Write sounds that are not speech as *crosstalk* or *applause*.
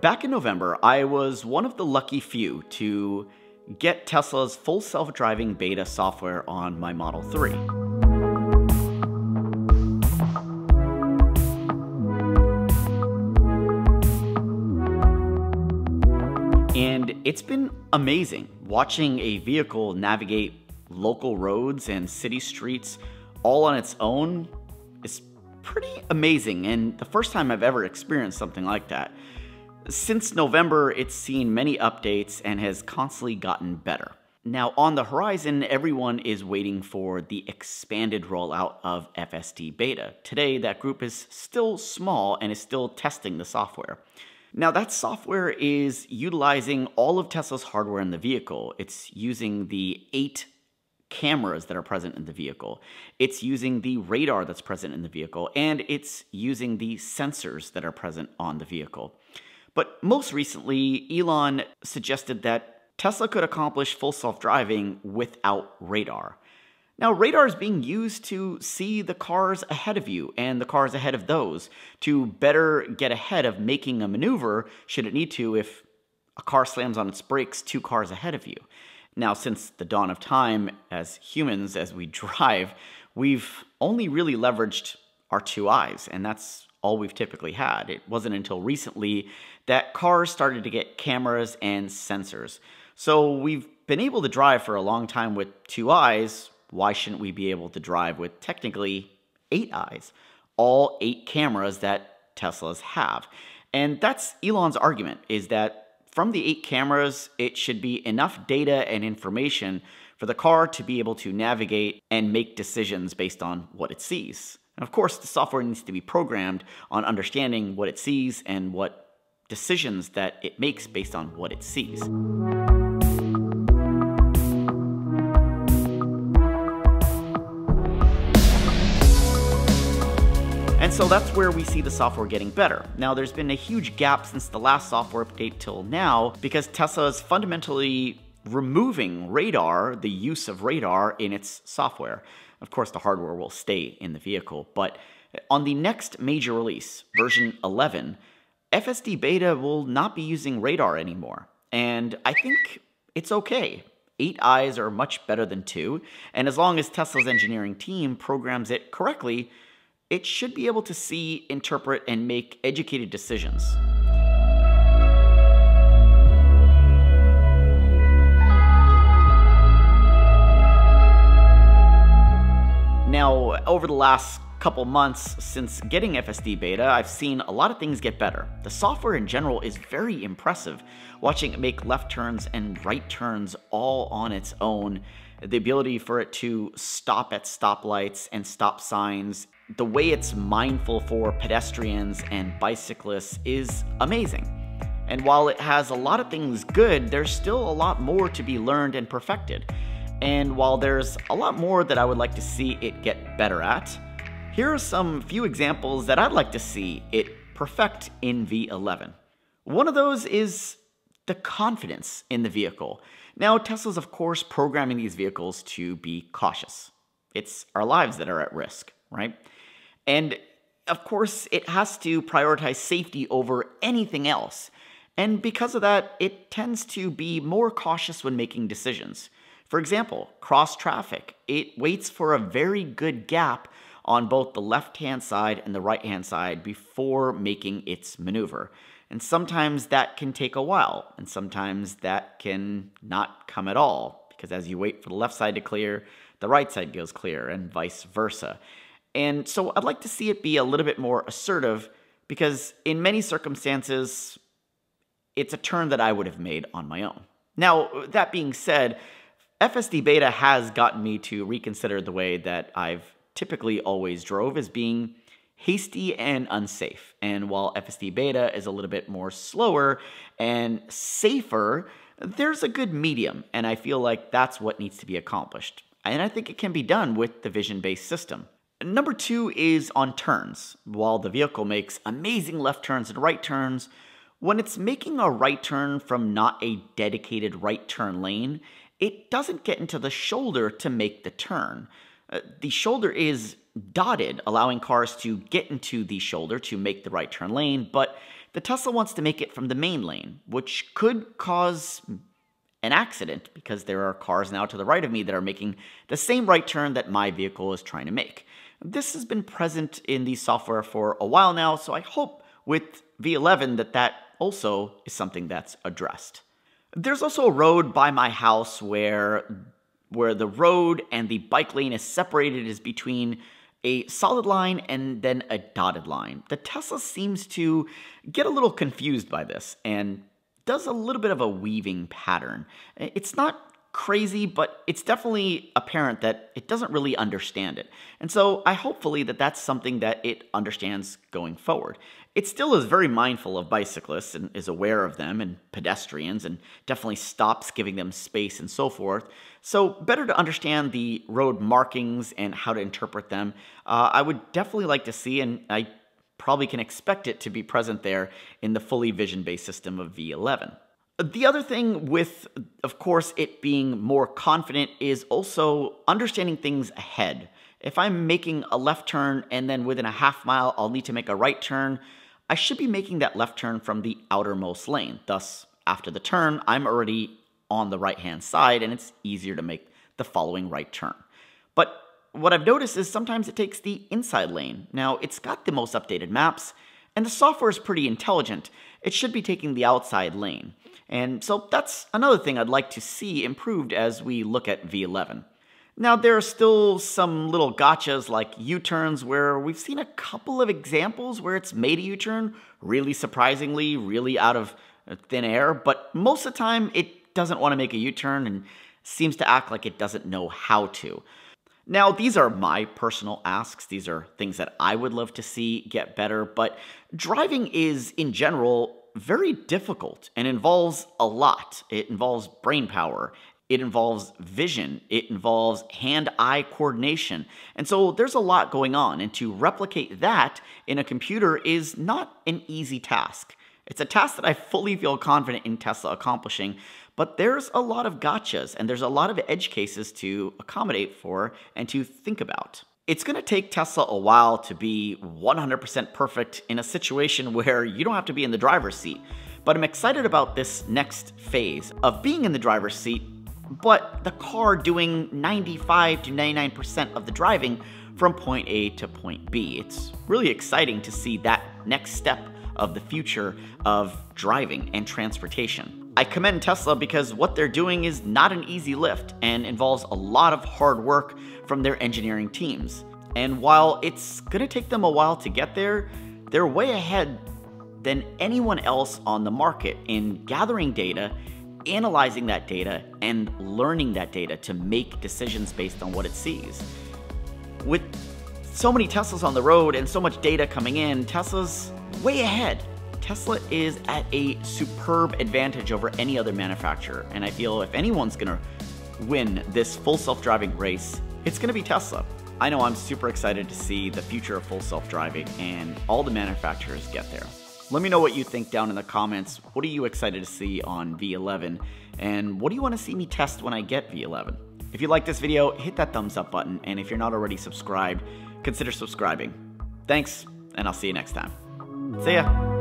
Back in November, I was one of the lucky few to get Tesla's full self-driving beta software on my Model 3. And it's been amazing watching a vehicle navigate local roads and city streets all on its own is pretty amazing and the first time I've ever experienced something like that. Since November, it's seen many updates and has constantly gotten better. Now, on the horizon, everyone is waiting for the expanded rollout of FSD Beta. Today, that group is still small and is still testing the software. Now, that software is utilizing all of Tesla's hardware in the vehicle. It's using the eight cameras that are present in the vehicle. It's using the radar that's present in the vehicle, and it's using the sensors that are present on the vehicle. But most recently, Elon suggested that Tesla could accomplish full self driving without radar. Now, radar is being used to see the cars ahead of you and the cars ahead of those to better get ahead of making a maneuver should it need to if a car slams on its brakes two cars ahead of you. Now, since the dawn of time, as humans, as we *laughs* drive, we've only really leveraged our two eyes, and that's all we've typically had. It wasn't until recently that cars started to get cameras and sensors. So we've been able to drive for a long time with two eyes. Why shouldn't we be able to drive with technically eight eyes? All eight cameras that Teslas have. And that's Elon's argument is that from the eight cameras, it should be enough data and information for the car to be able to navigate and make decisions based on what it sees. And of course, the software needs to be programmed on understanding what it sees and what decisions that it makes based on what it sees. And so that's where we see the software getting better. Now, there's been a huge gap since the last software update till now because Tesla is fundamentally removing radar, the use of radar in its software. Of course, the hardware will stay in the vehicle, but on the next major release, version 11, FSD Beta will not be using radar anymore. And I think it's okay. Eight eyes are much better than two, and as long as Tesla's engineering team programs it correctly, it should be able to see, interpret, and make educated decisions. Over the last couple months since getting FSD beta, I've seen a lot of things get better. The software in general is very impressive. Watching it make left turns and right turns all on its own, the ability for it to stop at stoplights and stop signs, the way it's mindful for pedestrians and bicyclists is amazing. And while it has a lot of things good, there's still a lot more to be learned and perfected. And while there's a lot more that I would like to see it get better at, here are some few examples that I'd like to see it perfect in V11. One of those is the confidence in the vehicle. Now, Tesla's of course programming these vehicles to be cautious. It's our lives that are at risk, right? And of course, it has to prioritize safety over anything else. And because of that, it tends to be more cautious when making decisions. For example, cross traffic. It waits for a very good gap on both the left hand side and the right hand side before making its maneuver. And sometimes that can take a while, and sometimes that can not come at all, because as you wait for the left side to clear, the right side goes clear, and vice versa. And so I'd like to see it be a little bit more assertive, because in many circumstances, it's a turn that I would have made on my own. Now, that being said, FSD beta has gotten me to reconsider the way that I've typically always drove as being hasty and unsafe. And while FSD beta is a little bit more slower and safer, there's a good medium, and I feel like that's what needs to be accomplished. And I think it can be done with the vision based system. Number two is on turns. While the vehicle makes amazing left turns and right turns, when it's making a right turn from not a dedicated right turn lane, it doesn't get into the shoulder to make the turn. Uh, the shoulder is dotted, allowing cars to get into the shoulder to make the right turn lane, but the Tesla wants to make it from the main lane, which could cause an accident because there are cars now to the right of me that are making the same right turn that my vehicle is trying to make. This has been present in the software for a while now, so I hope with V11 that that also is something that's addressed. There's also a road by my house where where the road and the bike lane is separated is between a solid line and then a dotted line. The Tesla seems to get a little confused by this and does a little bit of a weaving pattern. It's not crazy, but it's definitely apparent that it doesn't really understand it. And so I hopefully that that's something that it understands going forward. It still is very mindful of bicyclists and is aware of them and pedestrians and definitely stops giving them space and so forth. So better to understand the road markings and how to interpret them. Uh, I would definitely like to see, and I probably can expect it to be present there in the fully vision-based system of V11. The other thing with, of course, it being more confident is also understanding things ahead. If I'm making a left turn and then within a half mile I'll need to make a right turn, I should be making that left turn from the outermost lane. Thus, after the turn, I'm already on the right hand side and it's easier to make the following right turn. But what I've noticed is sometimes it takes the inside lane. Now, it's got the most updated maps, and the software is pretty intelligent. It should be taking the outside lane. And so that's another thing I'd like to see improved as we look at V11. Now, there are still some little gotchas like U-turns where we've seen a couple of examples where it's made a U-turn, really surprisingly, really out of uh, thin air, but most of the time it doesn't want to make a U-turn and seems to act like it doesn't know how to. Now, these are my personal asks. These are things that I would love to see get better, but driving is, in general, very difficult and involves a lot. It involves brain power. It involves vision. It involves hand-eye coordination. And so there's a lot going on, and to replicate that in a computer is not an easy task. It's a task that I fully feel confident in Tesla accomplishing, but there's a lot of gotchas and there's a lot of edge cases to accommodate for and to think about. It's going to take Tesla a while to be 100% perfect in a situation *laughs* where you don't have to be in the driver's seat. But I'm excited about this next phase of being in the driver's seat, but the car doing 95 to 99% of the driving from point A to point B. It's really exciting to see that next step of the future of driving and transportation. I commend Tesla because what they're doing is not an easy lift and involves a lot of hard work from their engineering teams. And while it's gonna take them a while to get there, they're way ahead than anyone else on the market in gathering data, analyzing that data, and learning that data to make decisions based on what it sees. With so many Teslas on the road and so much data coming in, Tesla's way ahead. Tesla is at a superb advantage over any other manufacturer, and I feel if anyone's gonna win this full self-driving race, it's gonna be Tesla. I know I'm super excited to see the future of full self-driving and all the manufacturers get there. Let me know what you think down in the comments. What are you excited to see on V11? And what do you want to see me test when I get V11? If you like this video, hit that thumbs up button. And if you're not already subscribed, consider subscribing. Thanks, and I'll see you next time. See ya.